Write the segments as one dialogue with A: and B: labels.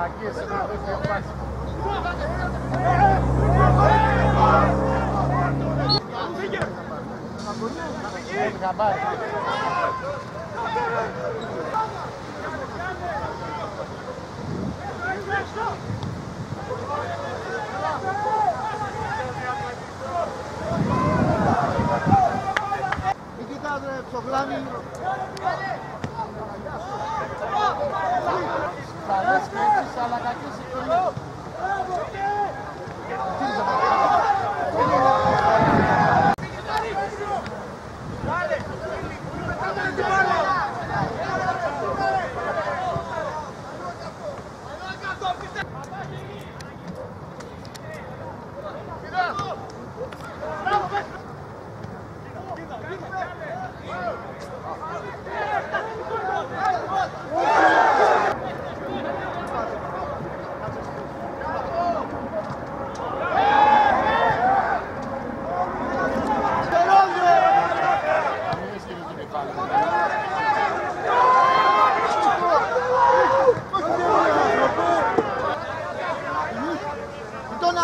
A: Μαλακίες, ένα δεύτερο πάση. Έχει χαμπάρι.
B: Μην κοιτάς Sala daqui, se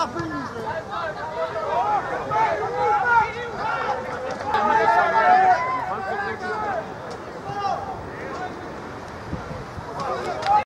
B: 分。